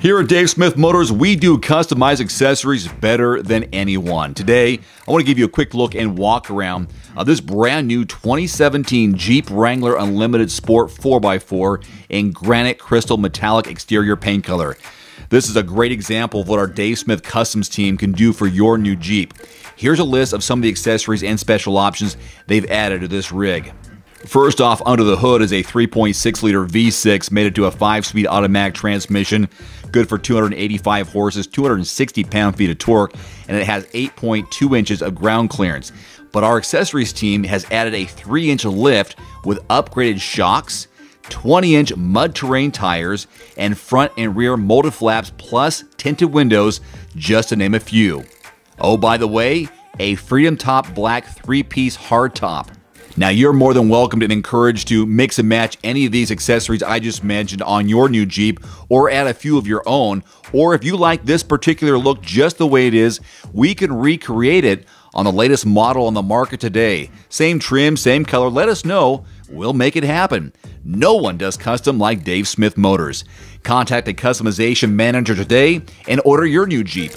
Here at Dave Smith Motors, we do customized accessories better than anyone. Today, I want to give you a quick look and walk around of this brand new 2017 Jeep Wrangler Unlimited Sport 4x4 in granite crystal metallic exterior paint color. This is a great example of what our Dave Smith Customs team can do for your new Jeep. Here's a list of some of the accessories and special options they've added to this rig. First off, under the hood is a 3.6 liter V6 mated to a 5 speed automatic transmission, good for 285 horses, 260 pound feet of torque, and it has 8.2 inches of ground clearance. But our accessories team has added a 3 inch lift with upgraded shocks, 20 inch mud terrain tires, and front and rear molded flaps plus tinted windows, just to name a few. Oh, by the way, a Freedom Top Black three piece hardtop. Now, you're more than welcome and encouraged to mix and match any of these accessories I just mentioned on your new Jeep or add a few of your own. Or if you like this particular look just the way it is, we can recreate it on the latest model on the market today. Same trim, same color. Let us know. We'll make it happen. No one does custom like Dave Smith Motors. Contact a customization manager today and order your new Jeep.